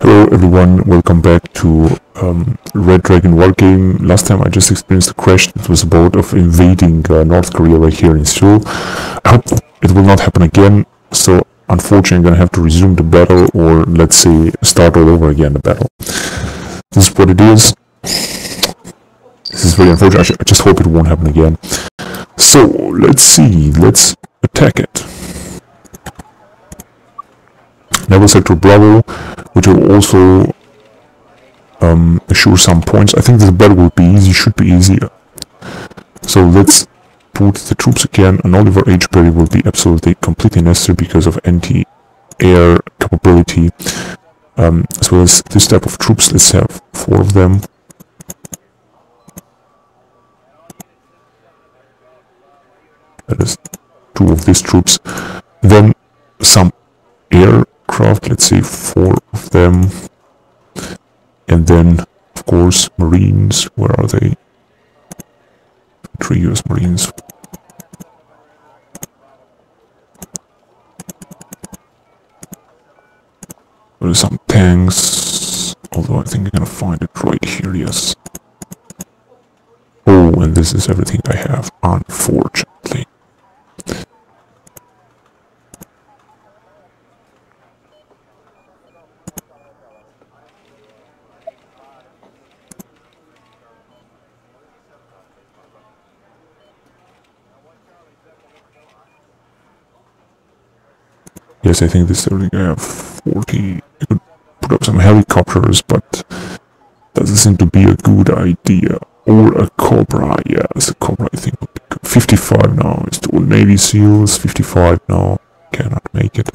Hello everyone, welcome back to um, Red Dragon Wargame. Last time I just experienced a crash that was about of invading uh, North Korea right here in Seoul. I hope it will not happen again, so unfortunately I'm gonna have to resume the battle or let's say start all over again the battle. This is what it is. This is very unfortunate, I, I just hope it won't happen again. So, let's see, let's attack it. Naval Sector Bravo, which will also um, assure some points. I think this battle will be easy, should be easier. So let's put the troops again. and Oliver H. Perry will be absolutely completely necessary because of anti-air capability. Um, as well as this type of troops, let's have four of them. That is two of these troops. Then them. And then, of course, Marines. Where are they? Three US Marines. There's some tanks. Although I think I'm gonna find it right here, yes. Oh, and this is everything I have, unfortunately. Yes, I think this building I have 40. I could put up some helicopters, but doesn't seem to be a good idea. Or a Cobra, yes, a Cobra I think would be good. 55 now, it's two Navy SEALs, 55 now, cannot make it.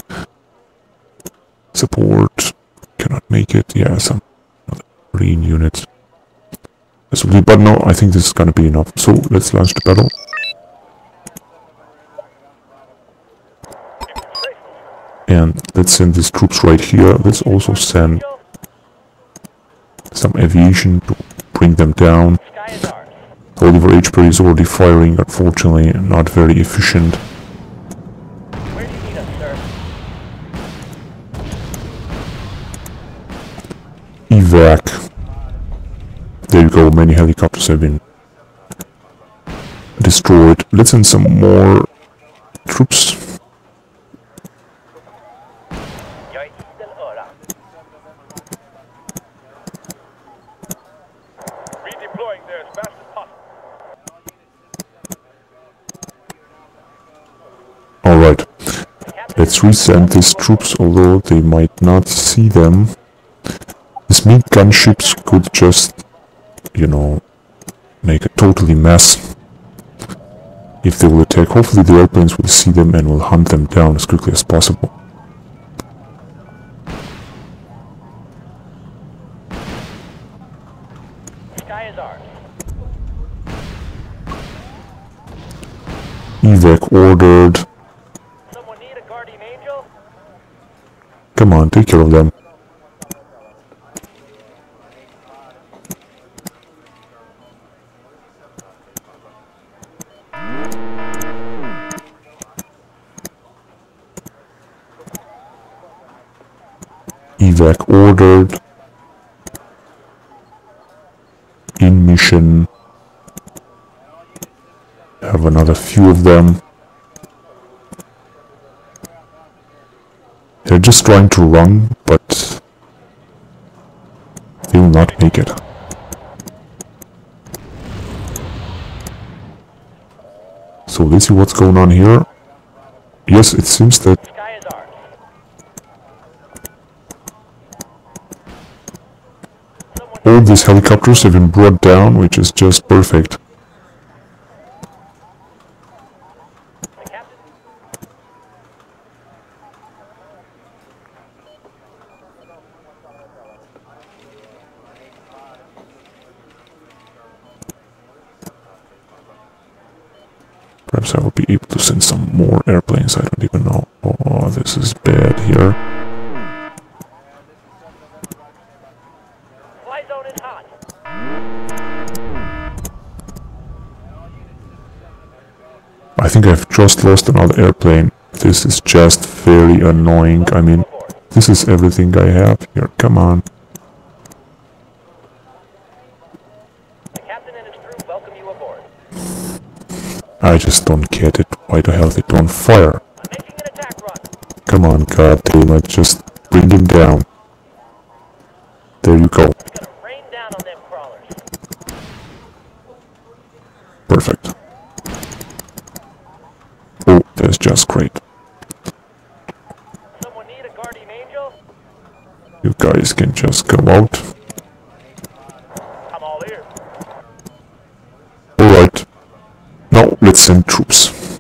Support, cannot make it, yeah, some Marine be, but no, I think this is gonna be enough. So, let's launch the battle. And let's send these troops right here. Let's also send some aviation to bring them down. Oliver H. Perry is already firing, unfortunately, not very efficient. Evac. There you go, many helicopters have been destroyed. Let's send some more troops Alright. Let's resend these troops, although they might not see them. These mean gunships could just, you know, make a totally mess. If they will attack, hopefully the airplanes will see them and will hunt them down as quickly as possible. Evac ordered. Come on, take care of them. Evac ordered. In mission. Have another few of them. They're just trying to run, but they will not make it. So let's see what's going on here. Yes, it seems that all these helicopters have been brought down, which is just perfect. Perhaps I will be able to send some more airplanes, I don't even know. Oh, this is bad here. I think I've just lost another airplane. This is just very annoying. I mean, this is everything I have here. Come on. The captain and his crew welcome you aboard. I just don't get it. Why the hell they don't fire? Come on, god damn it. Just bring him down. There you go. Perfect. Oh, that's just great. You guys can just come out. I'm all ears. Alright. Now let's send troops.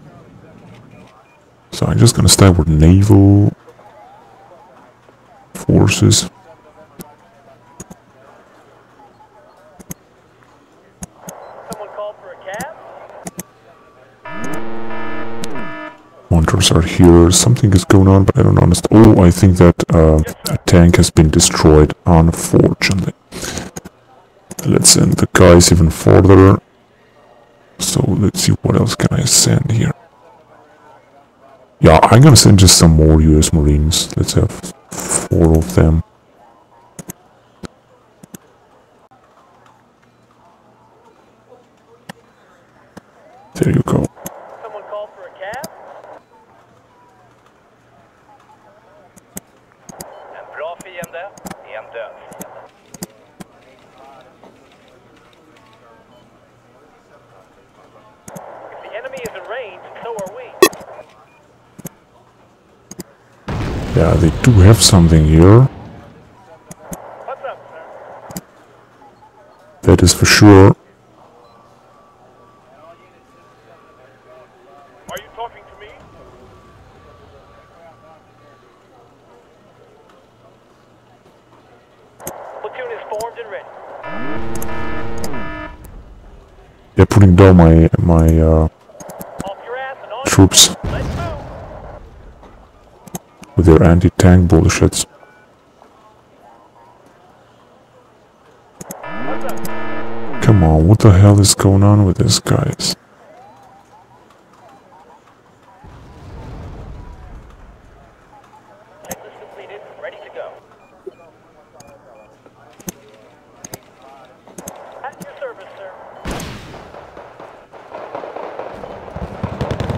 So I'm just gonna start with naval forces. Someone called for a cab? Monitors are here. Something is going on, but I don't understand. Oh, I think that uh, a tank has been destroyed, unfortunately. Let's send the guys even further. So let's see what else can I send here. Yeah, I'm gonna send just some more US Marines. Let's have four of them. There you go. Someone called for a cab? En bra fiende är en död fiende. If the enemy is in range, so are we. Yeah, they do have something here. What's up, sir? That is for sure. Are you talking to me? Platoon is formed and ready. They're putting down my my uh, Off your ass and on. troops. With their anti-tank bullshits. Come on, what the hell is going on with this guys? Checklist completed. Ready to go. At your service, sir.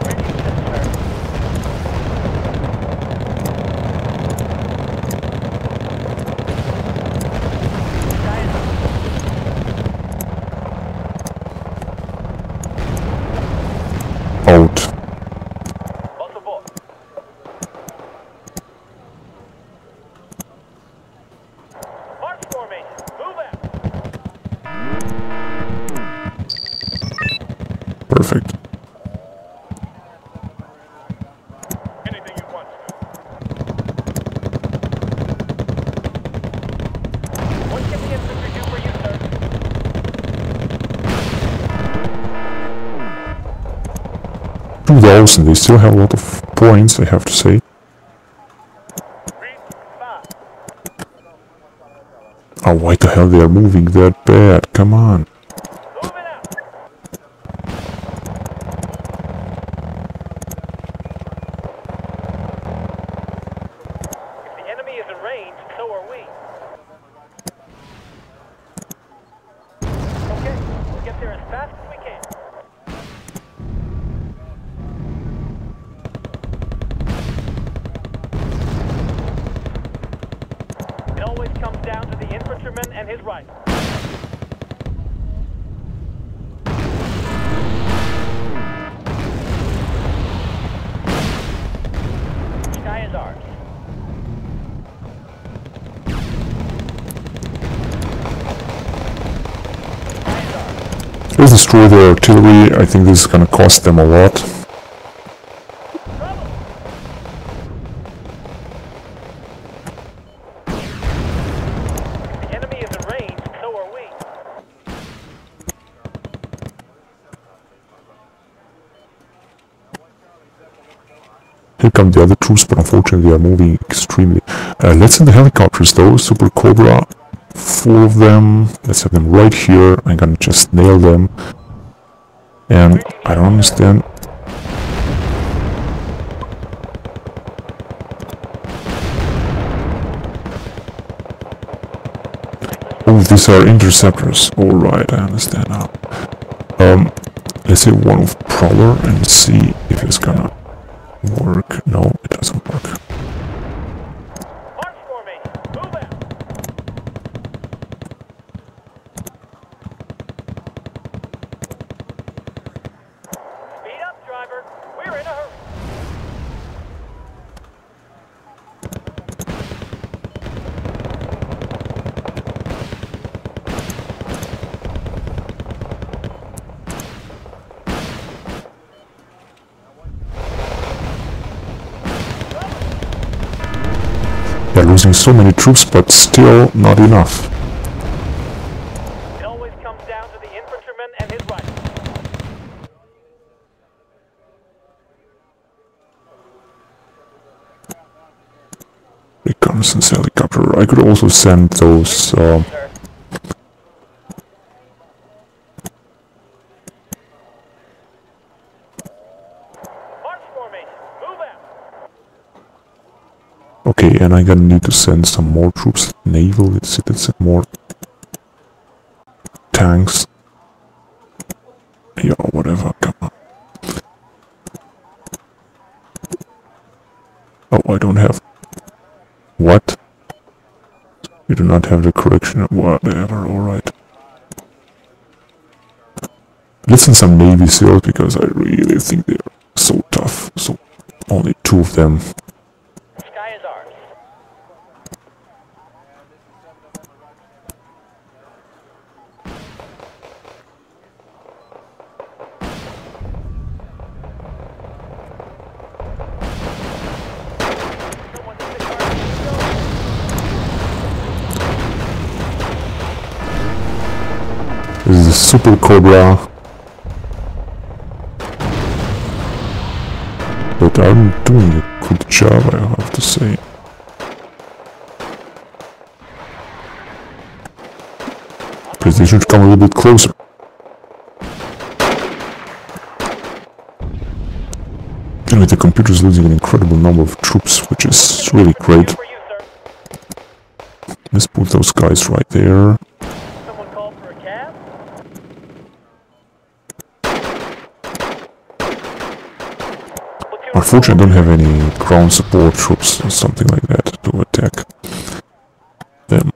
Ready to sir. Sky is up. Out. Both aboard. March formation. Move out. Perfect. Anything you want. What can the infantry do for you, sir? Two thousand. They still have a lot of points. I have to say. Oh, why the hell they are moving that bad? Come on. Moving out. If the enemy is in range, so are we. Okay, we'll get there as fast as we can. It always comes down to the infantryman and his rifle. Sky is ours. Sky is ours. Let's destroy their artillery. I think this is gonna cost them a lot. Here come the other troops, but unfortunately they are moving extremely. Uh, let's send the helicopters though. Super Cobra, four of them. Let's have them right here. I'm gonna just nail them. And I don't understand Oh, these are interceptors. Alright, I understand now. Um, let's see one of Prowler and see if it's gonna work. No, it doesn't work. March formation. Move out. Speed up, driver. We're in a hurry. They're losing so many troops, but still not enough. It always comes down to the infantryman and his rifle. Reconnaissance helicopter. I could also send those. Uh, Sir. March formation. Move out. Okay, and I'm gonna need to send some more troops. Naval. Let's see. Let's send more tanks. Yeah, whatever. Come on. Oh, I don't have. What? You do not have the correction. Whatever. All right. Listen, some Navy SEALs because I really think they're so tough. So only two of them. Super Cobra. But I'm doing a good job, I have to say. Precision should come a little bit closer. Anyway, the computer is losing an incredible number of troops, which is really great. Let's put those guys right there. Someone called for a cab? Platoon Unfortunately, I don't have any ground support troops or something like that to attack them.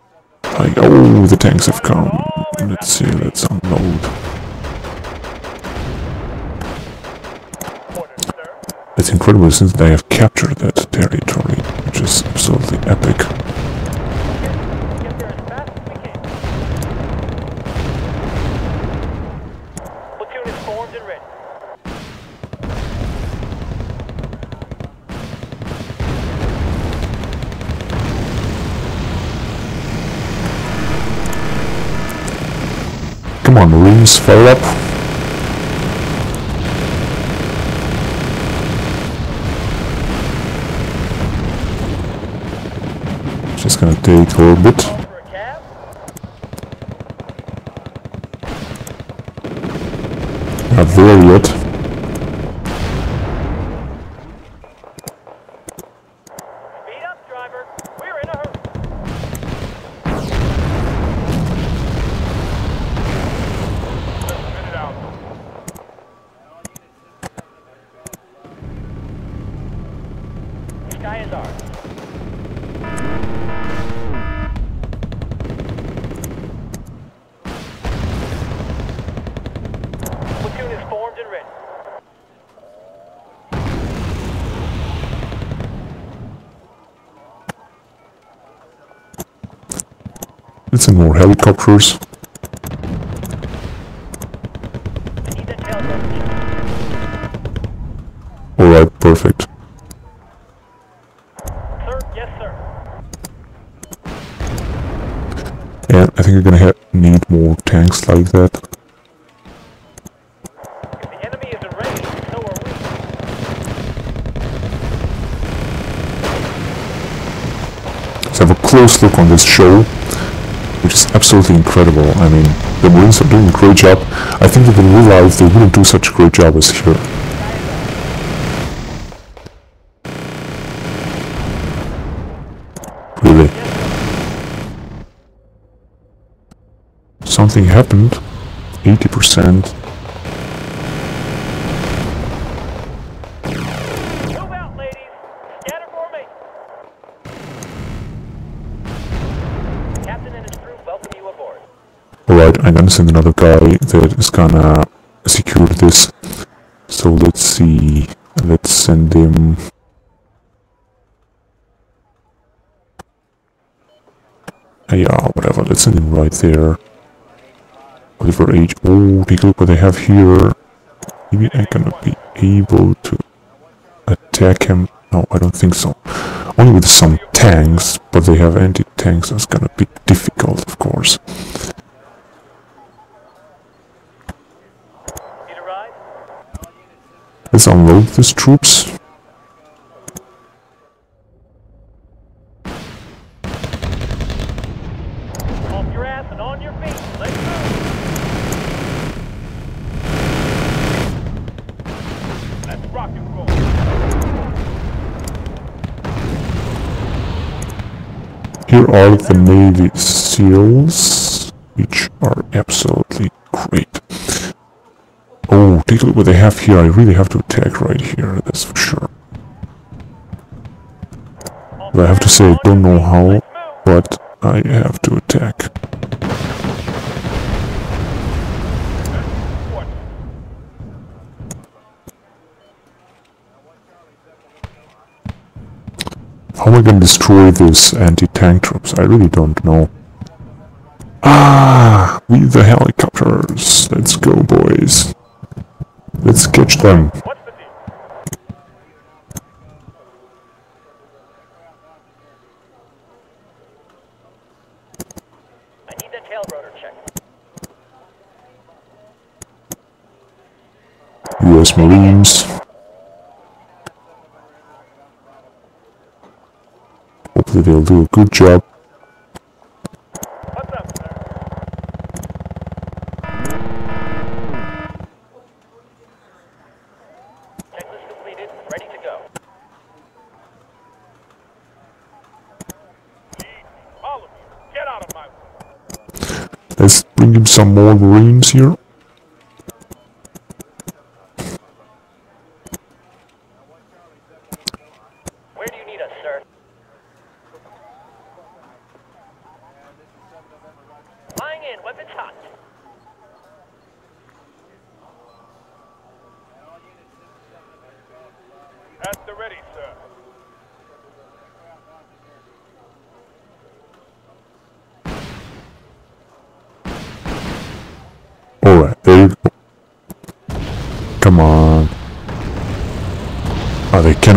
Like, oh, the tanks have come. Let's see, let's unload. It's incredible since they have captured that territory, which is absolutely epic. Come on, Marines, fire up. Just gonna take orbit. Not there yet. Sky is ours. Platoon is formed and ready. Let's send more helicopters. I need that tail gun. Alright, perfect. Sir, yes, sir. And I think you're gonna need more tanks like that. If. Let's have a close look on this show, which is absolutely incredible. I mean, the Marines are doing a great job. I think that in real life they wouldn't do such a great job as here. Really. nothing happened. 80%. Move out, ladies. Scatter formation. Captain and his crew welcome you aboard. Alright, I'm gonna send another guy that is gonna secure this. So let's see. Let's send him. Yeah, whatever. Let's send him right there. Oliver H. Oh, take a look what they have here. Maybe I'm gonna be able to attack him. No, I don't think so. Only with some tanks, but they have anti-tanks. That's gonna be difficult, of course. Let's unload these troops. Off your ass and on your feet. Let's move. Let's rock and roll. Here are the Navy SEALs, which are absolutely great. Oh, take a look what they have here. I really have to attack right here, that's for sure. But I have to say, I don't know how, but I have to attack. How am I gonna destroy this anti-tank troops? I really don't know. Ah, we the helicopters. Let's go, boys. Let's catch them. US the deal? I need that tail rotor check. U.S. Marines. Hopefully they'll do a good job. Let's bring him some more Marines here. Where do you need us, sir? Flying in, weapons hot. At the ready, sir. Alright, there you go. Come on. Ah, they cannot be that pathetic. Awaiting new orders, sir. Need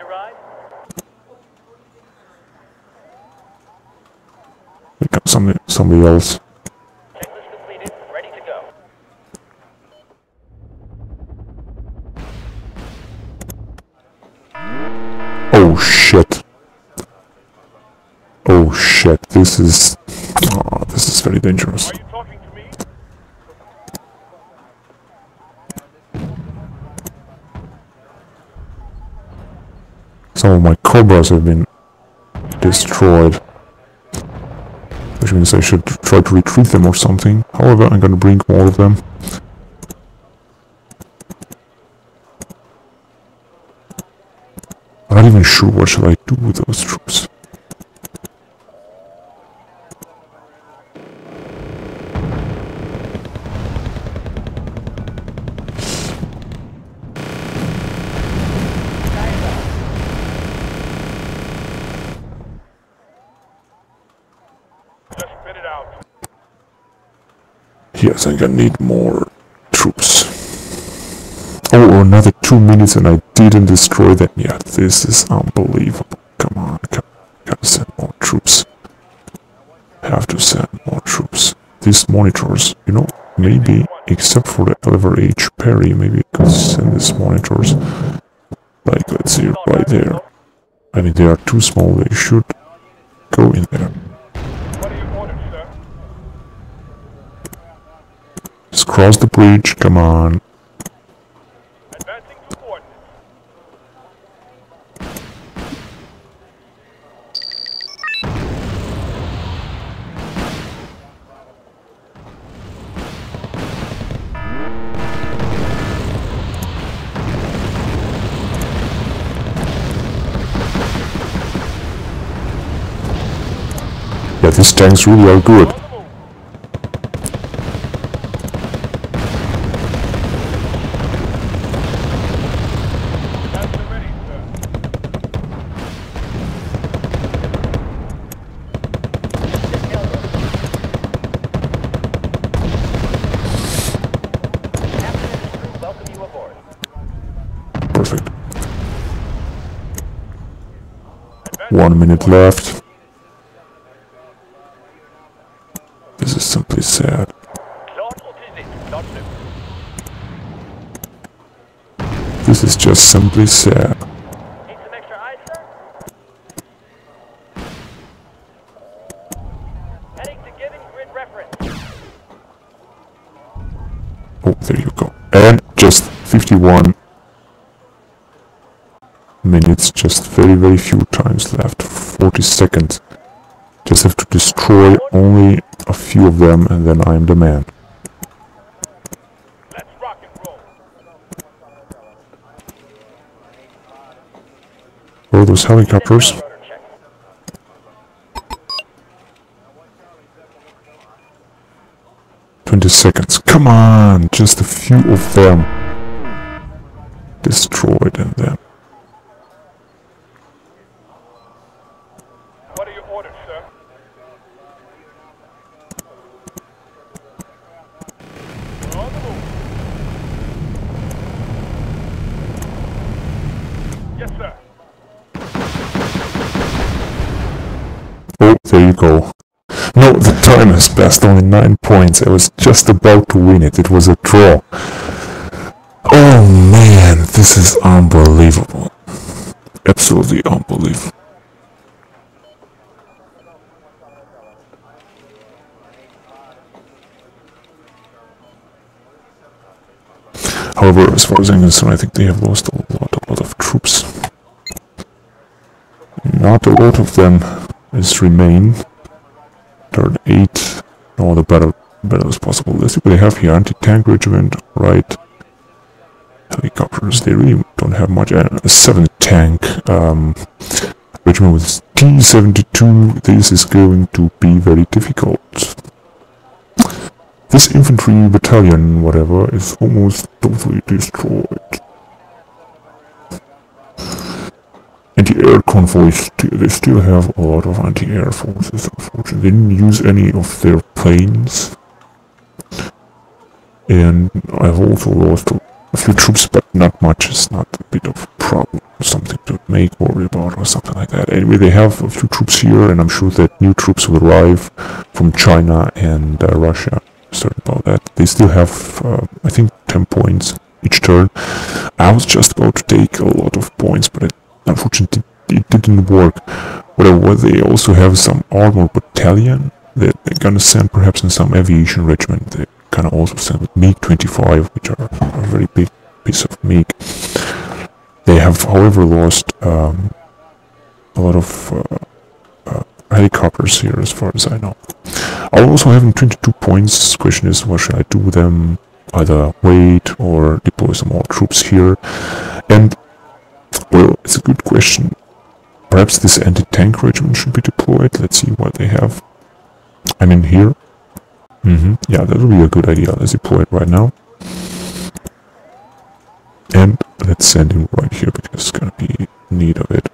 a ride? They got somebody, somebody else. Checklist completed. Ready to go. Oh shit. Oh shit, this is... This is very dangerous. Are you talking to me? Some of my cobras have been destroyed. Which means I should try to retrieve them or something. However, I'm gonna bring more of them. I'm not even sure what should I do with those troops. Just spit it out. Yes, I'm gonna need more troops. Oh, another two minutes and I didn't destroy them yet. This is unbelievable. Come on, come gotta send more troops. Have to send more troops. These monitors, you know, maybe except for the Oliver H. Perry, maybe I could send these monitors. Like, let's see, right there. I mean, they are too small, they should go in there. Just cross the bridge, come on. Yeah, these tanks really are good. One minute left. This is simply sad. This is just simply sad. Oh, there you go. And just 51 minutes, just very, very few times left. 40 seconds. Just have to destroy only a few of them and then I'm the man. Roll. Oh, those helicopters. Twenty seconds. Come on, just a few of them. Destroyed and then. What are your orders, sir? We're on the move. Yes, sir. There you go. No, the time has passed. Only nine points. I was just about to win it. It was a draw. Oh man, this is unbelievable. Absolutely unbelievable. However, as far as I'm concerned, I think they have lost a lot, a lot of troops. Not a lot of them is remain. Turn 8. No, the better, better as possible. Let's see what they have here. Anti-tank regiment, right. Helicopters, they really don't have much. Uh, a 7th tank um, regiment with T-72. This is going to be very difficult. This infantry battalion, whatever, is almost totally destroyed. Anti-air convoys—they still have a lot of anti-air forces, unfortunately. They didn't use any of their planes. And I've also lost a few troops, but not much. It's not a bit of a problem, something to make worry about or something like that. Anyway, they have a few troops here, and I'm sure that new troops will arrive from China and uh, Russia. Certain about that. They still have, uh, I think, 10 points each turn. I was just about to take a lot of points, but it, unfortunately it didn't work. Whatever, they also have some armor battalion that they're gonna send perhaps in some aviation regiment. They gonna also send with MiG-25, which are a very big piece of MiG. They have, however, lost um, a lot of uh, uh, helicopters here, as far as I know. I'll also having 22 points. Question is, what should I do with them? Either wait or deploy some more troops here. And, well, it's a good question. Perhaps this anti-tank regiment should be deployed. Let's see what they have. I'm in here. hmm Yeah, that would be a good idea. Let's deploy it right now. And let's send him right here because it's gonna be need of it.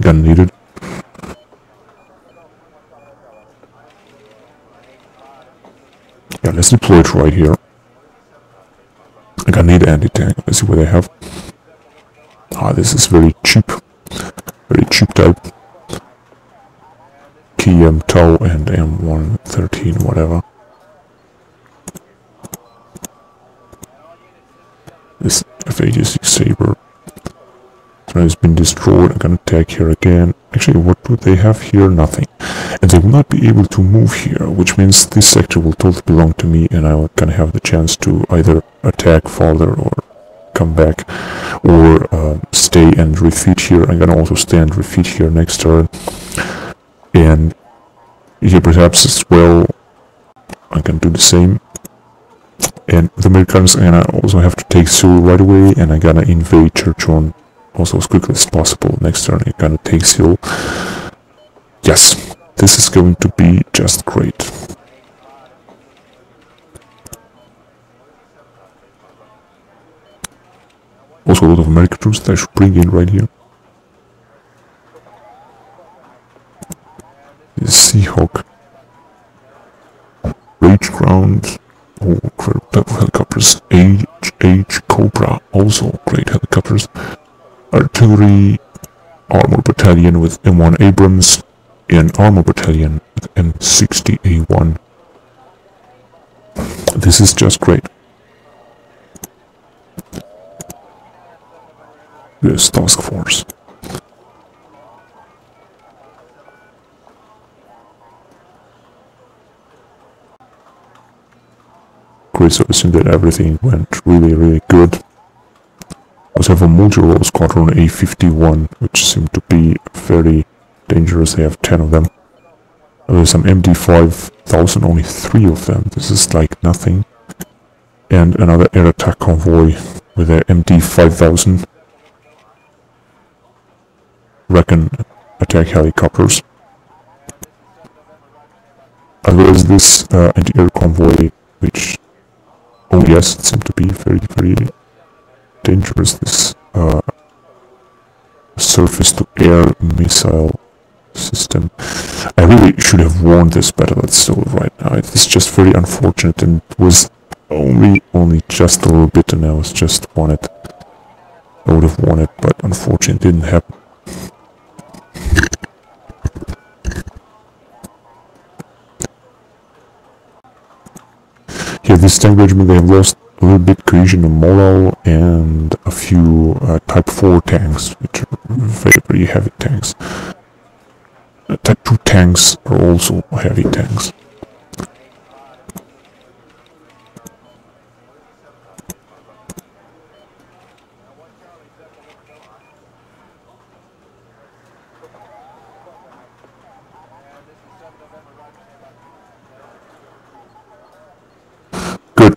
Gonna need it. Yeah, let's deploy it right here. I'm gonna need anti-tank. Let's see what they have. Ah, this is very cheap. Very cheap type. KM Tau and M113, whatever. This F-86 Saber has been destroyed. I'm gonna attack here again. Actually, what do they have here? Nothing. And they will not be able to move here, which means this sector will totally belong to me and I'm gonna have the chance to either attack farther or come back or um, stay and refit here. I'm gonna also stay and refit here next turn. And here perhaps as well I can do the same. And the Americans are gonna also have to take Seoul right away and I'm gonna invade Churchon also as quickly as possible. Next turn I'm gonna take Seoul. Yes, this is going to be just great. Also a lot of American troops that I should bring in right here. The Seahawk. Rage Ground. Oh, incredible helicopters. HH Cobra. Also great helicopters. Artillery. Armor Battalion with M1 Abrams. And Armor Battalion with M60A1. This is just great. This task force. Great service that everything went really, really good. Also have a multi-role squadron A51, which seemed to be very dangerous. They have 10 of them. There's some MD5000, only 3 of them. This is like nothing. And another air attack convoy with their MD5000 Recon attack helicopters. As well as this uh, anti-air convoy, which, oh yes, it seemed to be very, very dangerous, this uh, surface-to-air missile system. I really should have warned this better, that's still right now. It's just very unfortunate and was only, only just a little bit and I was just wanted, I would have it, but unfortunately it didn't happen. This tank regiment, they have lost a little bit cohesion and morale and a few uh, Type 4 tanks, which are very, very heavy tanks. Uh, type 2 tanks are also heavy tanks.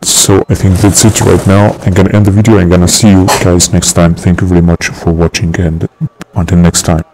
So I think that's it right now. I'm gonna end the video. I'm gonna see you guys next time. Thank you very much for watching and until next time.